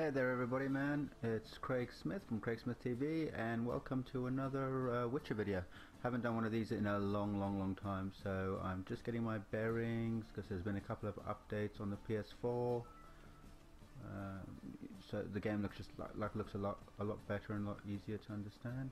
Hey there everybody man, it's Craig Smith from Craig Smith TV and welcome to another uh, Witcher video. Haven't done one of these in a long long long time so I'm just getting my bearings because there's been a couple of updates on the PS4 uh, um, so the game looks just like, like looks a lot a lot better and a lot easier to understand.